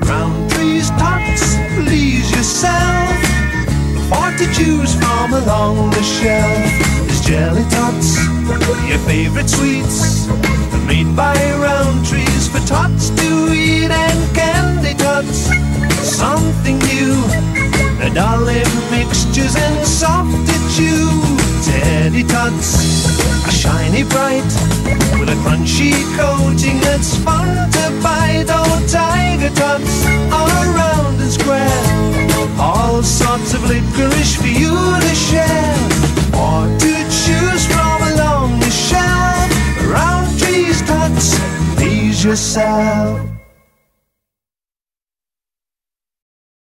Rowntree's tots, please yourself. For to choose from along the shelf There's jelly tots, your favorite sweets. Made by Rowntrees for tots to eat and candy tots. Something new, the dolly mixtures and soft to chew. Teddy tots, a shiny bright with a crunchy coating that's fun sorts of licorice for you to share. Or to choose from along the shelf, Rowntrees tots, please yourself.